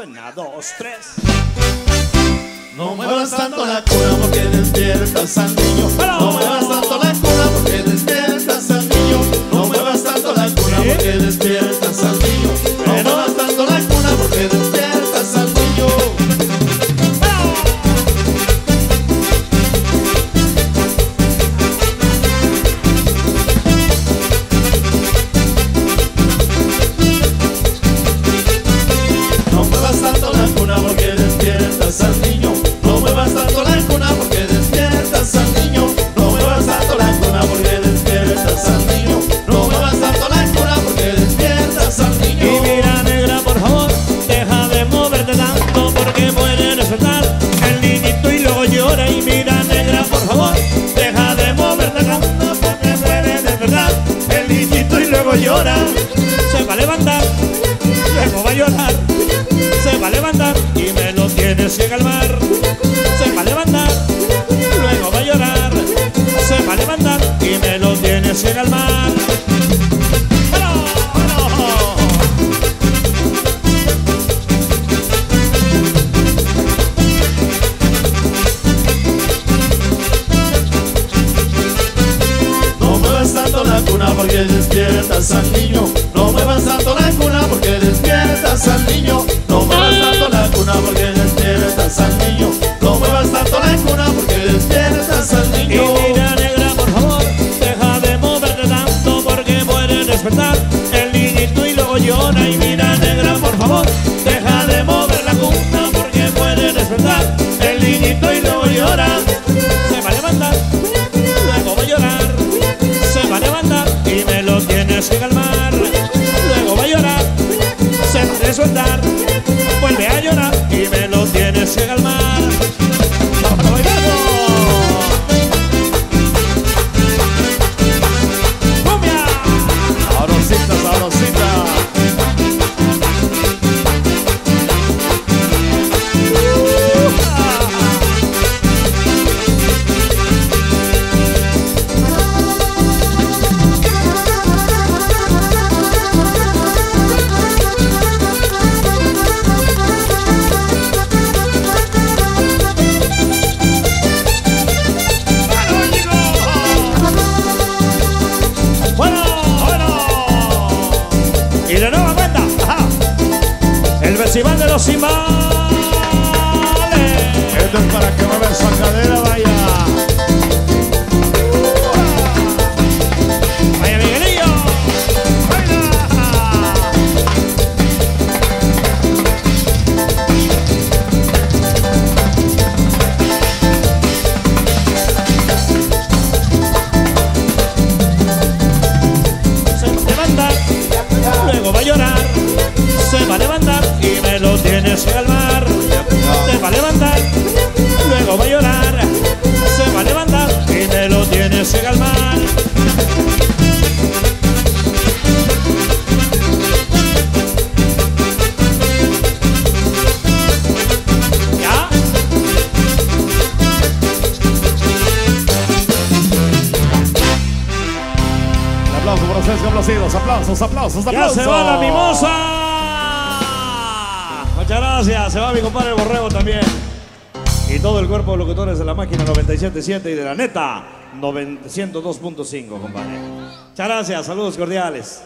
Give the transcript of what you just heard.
Una, dos, tres. No muevas tanto la cuna porque despiertas al niño. No muevas tanto la levantar, luego va a llorar. Se va a levantar y me lo tienes que calmar. Se va a levantar, luego va a llorar. Se va a levantar y me lo tienes que calmar. porque despiertas al niño salí soltar. Festival de los Cimales. Esto es para que muevan esa cadera. Aplausos, aplausos, aplausos. Ya se va la mimosa. Muchas gracias. Se va mi compadre el Borrego también. Y todo el cuerpo de locutores de la máquina 97.7 y de la neta 102.5, compadre. Muchas gracias. Saludos cordiales.